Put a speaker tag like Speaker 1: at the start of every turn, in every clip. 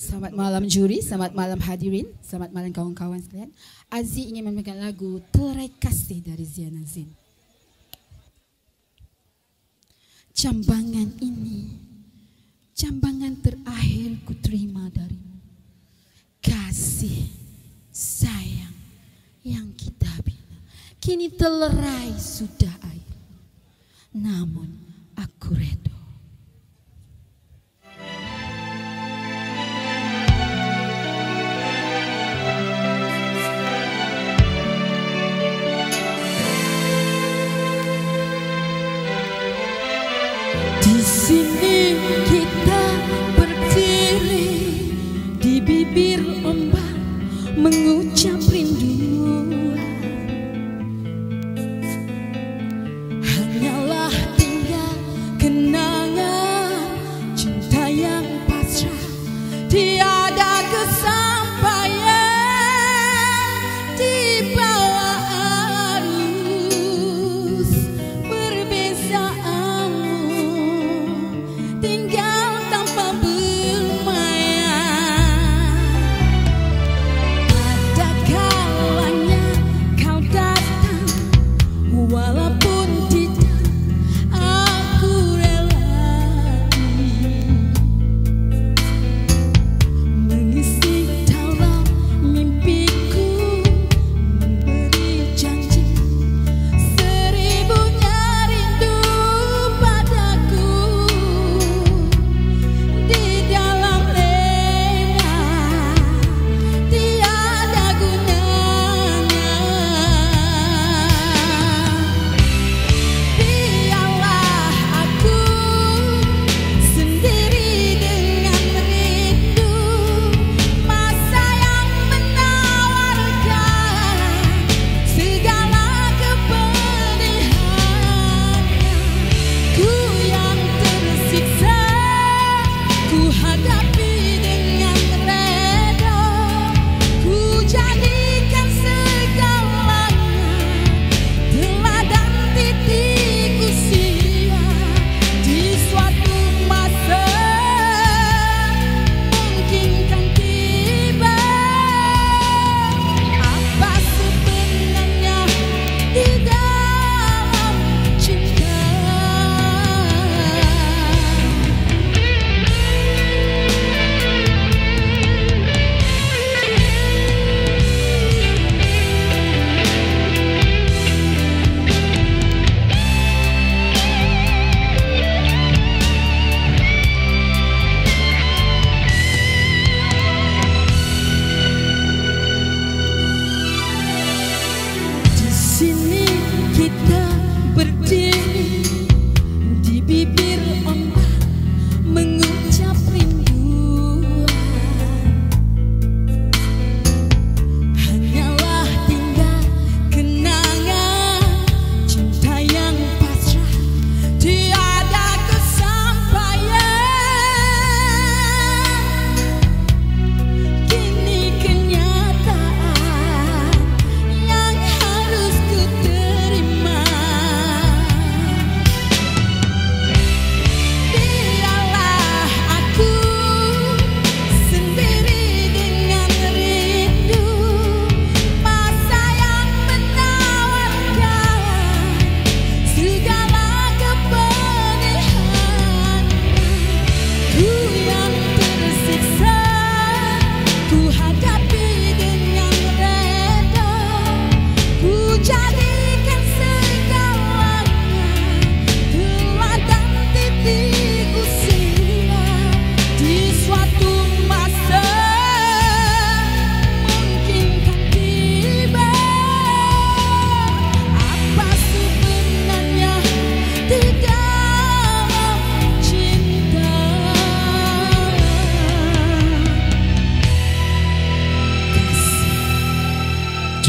Speaker 1: Selamat malam juri, selamat malam hadirin, selamat malam kawan-kawan sekalian. Aziz ingin memegang lagu Terai Kasih dari Ziana Zin. Cambangan ini, cambangan terakhir ku terima darimu. Kasih, sayang yang kita bina. Kini telerai sudah air. Namun sini kita berdiri di bibir ombak mengucap rindu hanyalah tinggal kenangan cinta yang pasrah tiada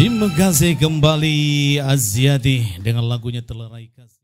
Speaker 2: Jim Gaze kembali Aziadi dengan lagunya Telerai Kasih.